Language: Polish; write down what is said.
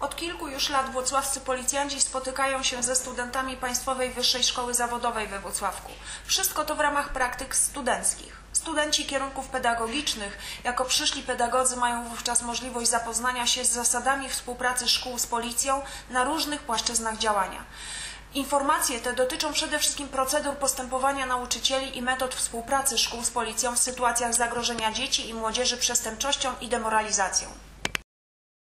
Od kilku już lat włocławscy policjanci spotykają się ze studentami Państwowej Wyższej Szkoły Zawodowej we Włocławku. Wszystko to w ramach praktyk studenckich. Studenci kierunków pedagogicznych, jako przyszli pedagodzy, mają wówczas możliwość zapoznania się z zasadami współpracy szkół z policją na różnych płaszczyznach działania. Informacje te dotyczą przede wszystkim procedur postępowania nauczycieli i metod współpracy szkół z policją w sytuacjach zagrożenia dzieci i młodzieży przestępczością i demoralizacją.